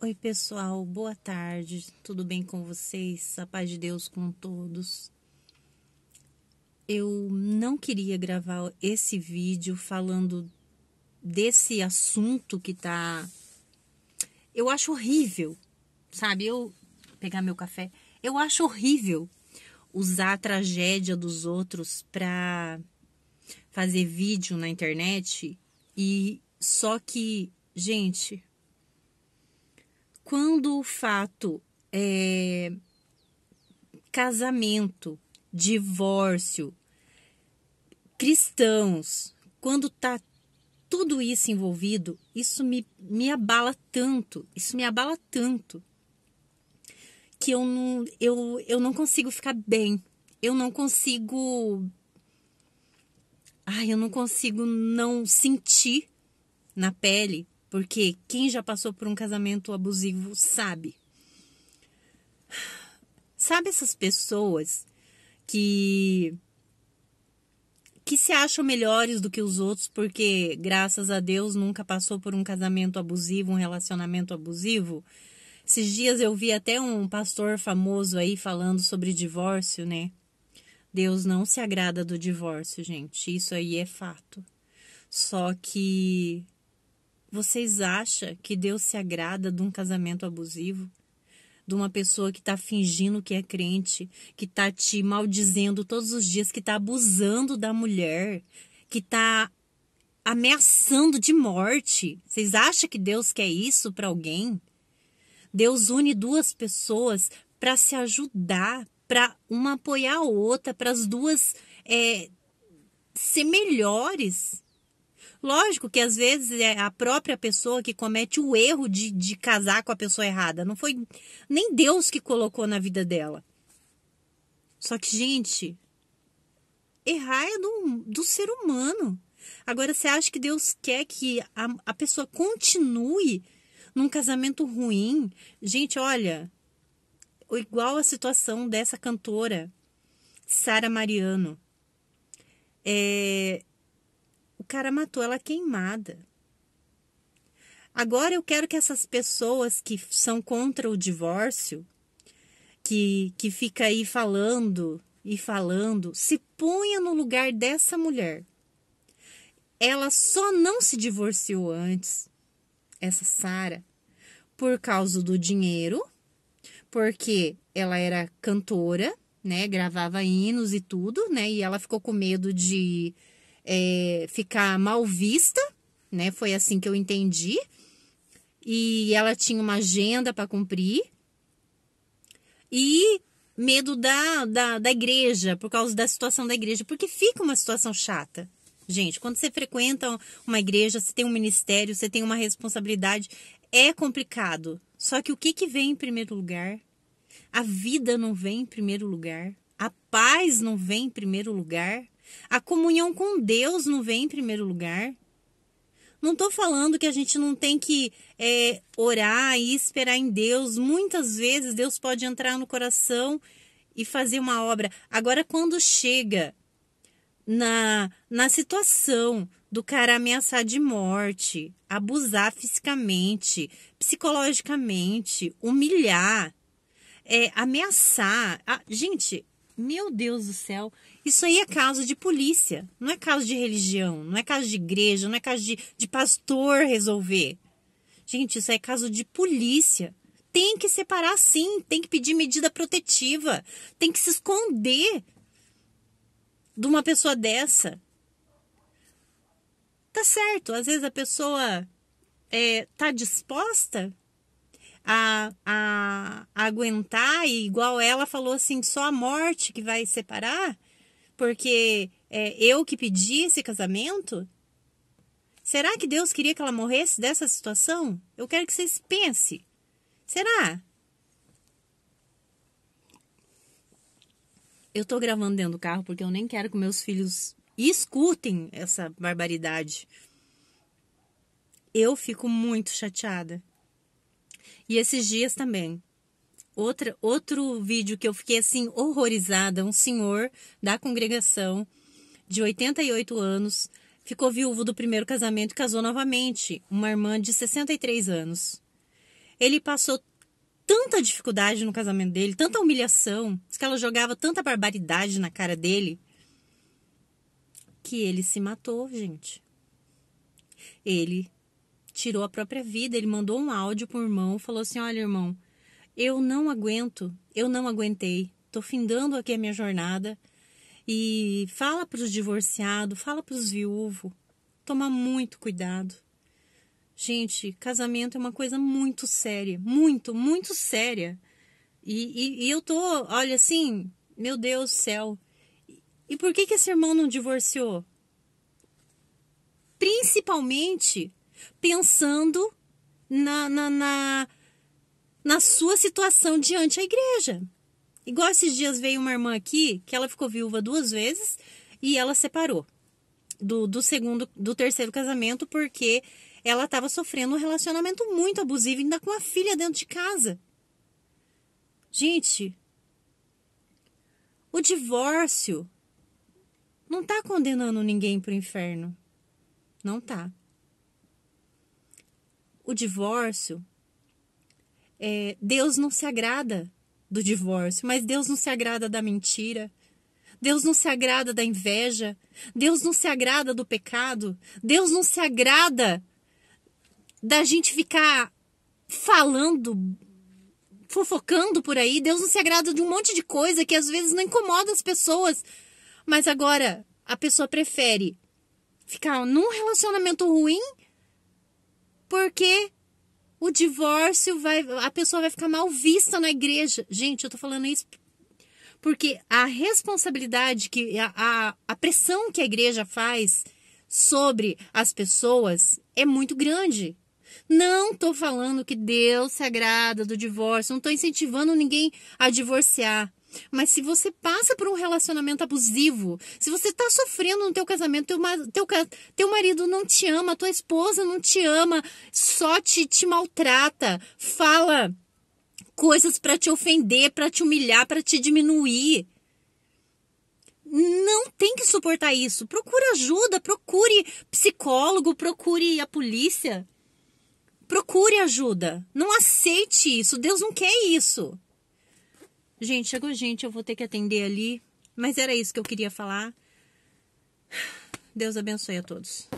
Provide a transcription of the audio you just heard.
Oi, pessoal, boa tarde, tudo bem com vocês? A paz de Deus com todos. Eu não queria gravar esse vídeo falando desse assunto que tá. Eu acho horrível, sabe? Eu. pegar meu café. Eu acho horrível usar a tragédia dos outros pra fazer vídeo na internet e só que, gente, quando o fato é casamento, divórcio, cristãos, quando tá tudo isso envolvido, isso me, me abala tanto, isso me abala tanto, que eu não, eu, eu não consigo ficar bem, eu não consigo. Ai, eu não consigo não sentir na pele porque quem já passou por um casamento abusivo sabe. Sabe essas pessoas que que se acham melhores do que os outros porque graças a Deus nunca passou por um casamento abusivo, um relacionamento abusivo? Esses dias eu vi até um pastor famoso aí falando sobre divórcio, né? Deus não se agrada do divórcio, gente. Isso aí é fato. Só que vocês acham que Deus se agrada de um casamento abusivo? De uma pessoa que está fingindo que é crente, que está te maldizendo todos os dias, que está abusando da mulher, que está ameaçando de morte. Vocês acham que Deus quer isso para alguém? Deus une duas pessoas para se ajudar, para uma apoiar a outra, para as duas é, ser melhores. Lógico que às vezes é a própria pessoa que comete o erro de, de casar com a pessoa errada. Não foi nem Deus que colocou na vida dela. Só que, gente, errar é do, do ser humano. Agora, você acha que Deus quer que a, a pessoa continue num casamento ruim? Gente, olha, igual a situação dessa cantora, Sara Mariano. É, cara matou ela queimada. Agora eu quero que essas pessoas que são contra o divórcio, que, que fica aí falando e falando, se ponha no lugar dessa mulher. Ela só não se divorciou antes, essa Sara, por causa do dinheiro, porque ela era cantora, né, gravava hinos e tudo, né, e ela ficou com medo de é, ficar mal vista, né? Foi assim que eu entendi. E ela tinha uma agenda para cumprir. E medo da, da, da igreja, por causa da situação da igreja, porque fica uma situação chata. Gente, quando você frequenta uma igreja, você tem um ministério, você tem uma responsabilidade, é complicado. Só que o que, que vem em primeiro lugar? A vida não vem em primeiro lugar. A paz não vem em primeiro lugar. A comunhão com Deus não vem em primeiro lugar. Não estou falando que a gente não tem que é, orar e esperar em Deus. Muitas vezes Deus pode entrar no coração e fazer uma obra. Agora, quando chega na, na situação do cara ameaçar de morte, abusar fisicamente, psicologicamente, humilhar, é, ameaçar. Gente, meu Deus do céu, isso aí é caso de polícia, não é caso de religião, não é caso de igreja, não é caso de, de pastor resolver. Gente, isso é caso de polícia. Tem que separar sim, tem que pedir medida protetiva, tem que se esconder de uma pessoa dessa. Tá certo, às vezes a pessoa é, tá disposta a, a, aguentar, e igual ela falou assim, só a morte que vai separar, porque é eu que pedi esse casamento? Será que Deus queria que ela morresse dessa situação? Eu quero que vocês pensem. Será? Eu tô gravando dentro do carro porque eu nem quero que meus filhos escutem essa barbaridade. Eu fico muito chateada. E esses dias também. Outra, outro vídeo que eu fiquei assim horrorizada, um senhor da congregação de 88 anos ficou viúvo do primeiro casamento e casou novamente, uma irmã de 63 anos. Ele passou tanta dificuldade no casamento dele, tanta humilhação, que ela jogava tanta barbaridade na cara dele, que ele se matou, gente. Ele tirou a própria vida, ele mandou um áudio pro irmão, falou assim: "Olha, irmão, eu não aguento, eu não aguentei. Tô findando aqui a minha jornada. E fala para os divorciados, fala para os viúvos, toma muito cuidado. Gente, casamento é uma coisa muito séria, muito, muito séria. E, e, e eu tô, olha assim, meu Deus do céu. E por que, que esse irmão não divorciou? Principalmente pensando na, na, na, na sua situação diante da igreja. Igual esses dias veio uma irmã aqui que ela ficou viúva duas vezes e ela separou do, do segundo, do terceiro casamento porque ela estava sofrendo um relacionamento muito abusivo, ainda com a filha dentro de casa. Gente, o divórcio não está condenando ninguém para o inferno. Não tá. O divórcio, é, Deus não se agrada do divórcio, mas Deus não se agrada da mentira. Deus não se agrada da inveja. Deus não se agrada do pecado. Deus não se agrada da gente ficar falando, fofocando por aí. Deus não se agrada de um monte de coisa que às vezes não incomoda as pessoas. Mas agora a pessoa prefere ficar num relacionamento ruim porque o divórcio vai. A pessoa vai ficar mal vista na igreja. Gente, eu tô falando isso porque a responsabilidade que. A, a, a pressão que a igreja faz sobre as pessoas é muito grande. Não estou falando que Deus se agrada do divórcio, não estou incentivando ninguém a divorciar. Mas se você passa por um relacionamento abusivo, se você está sofrendo no teu casamento, teu, teu, teu marido não te ama, tua esposa não te ama, só te, te maltrata, fala coisas para te ofender, para te humilhar, para te diminuir. Não tem que suportar isso. Procure ajuda, procure psicólogo, procure a polícia. Procure ajuda. Não aceite isso. Deus não quer isso. Gente, chegou gente, eu vou ter que atender ali. Mas era isso que eu queria falar. Deus abençoe a todos.